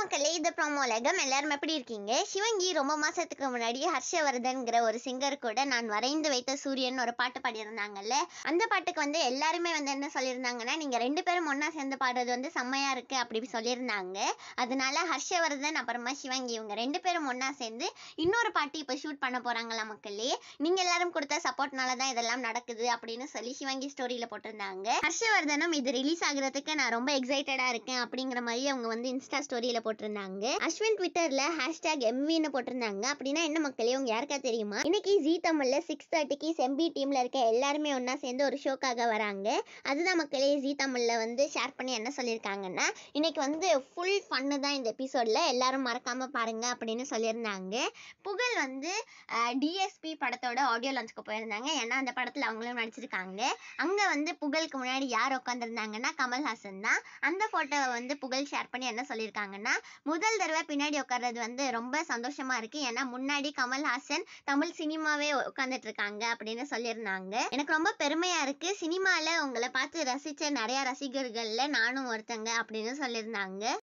மக்களே இந்த ப்ரோமோ உலகம் எல்லாரும் எப்படி இருக்கீங்க? சிவங்கி ரொம்ப மாசத்துக்கு முன்னாடி ஹர்ஷவர்தன்ங்கிற ஒரு சிங்கர் கூட நான் வரைந்து வைத்த சூரியன் ஒரு பாட்டு பாடியிருந்தாங்கல்ல. அந்த பாட்டுக்கு வந்து எல்லாருமே வந்து என்ன சொல்லியிருந்தாங்கன்னா நீங்க ரெண்டு பேரும் ஒன்னா சேர்ந்து பாடுறது வந்து செம்மையா இருக்கு அப்படி சொல்லியிருந்தாங்க. அதனால ஹர்ஷவர்தன் அப்புறமா சிவங்கி இவங்க ரெண்டு பேரும் ஒன்னா சேர்ந்து இன்னொரு பாட்டு இப்போ ஷூட் பண்ண போறாங்களா மக்களே? நீங்க எல்லாரும் கொடுத்த சப்போர்ட்னால தான் இதெல்லாம் நடக்குது அப்படின்னு சொல்லி சிவங்கி ஸ்டோரியில போட்டிருந்தாங்க. ஹர்ஷவர்தனும் இது ரிலீஸ் ஆகுறதுக்கு நான் ரொம்ப எக்ஸைட்டடா இருக்கேன் அப்படிங்கிற மாதிரி அவங்க வந்து இன்ஸ்டா ஸ்டோரியில போட்டிருந்தாங்க. அஸ்வின் ட்விட்டர்ல ஹேஷ்டாக் எம்வின்னு போட்டிருந்தாங்க. அப்படின்னா என்ன மக்களே உங்க யாருக்கா தெரியுமா? இன்னைக்கு ஜி தமிழ்ல சிக்ஸ் தேர்ட்டிக்கு செம்பி டீம்ல இருக்க எல்லாருமே ஒன்னா சேர்ந்து ஒரு ஷோக்காக வராங்க. அதுதான் மக்களே ஜி தமிழ்ல வந்து ஷேர் பண்ணி என்ன சொல்லியிருக்காங்கன்னா இன்னைக்கு வந்து ஃபுல் ஃபன்னு தான் இந்த எபிசோட்ல எல்லாரும் மறக்காம பாருங்க அப்படின்னு சொல்லியிருந்தாங்க. புகழ் வந்து டிஎஸ்பி படத்தோட ஆடியோ லான்ச்சுக்கு போயிருந்தாங்க. ஏன்னா அந்த படத்துல அவங்களும் நடிச்சிருக்காங்க. அங்க வந்து புகழுக்கு முன்னாடி யார் உட்காந்துருந்தாங்கன்னா கமல்ஹாசன் தான். அந்த போட்டோவை வந்து புகழ் ஷேர் பண்ணி என்ன சொல்லியிருக்காங்கன்னா முதல் தடவை பின்னாடி உட்கார்றது வந்து ரொம்ப சந்தோஷமா இருக்கு. ஏன்னா முன்னாடி கமல்ஹாசன் தமிழ் சினிமாவே உட்காந்துட்டு இருக்காங்க அப்படின்னு சொல்லியிருந்தாங்க. எனக்கு ரொம்ப பெருமையா இருக்கு. சினிமால உங்களை பார்த்து ரசிச்ச நிறைய ரசிகர்கள்ல நானும் ஒருத்தங்க அப்படின்னு சொல்லியிருந்தாங்க.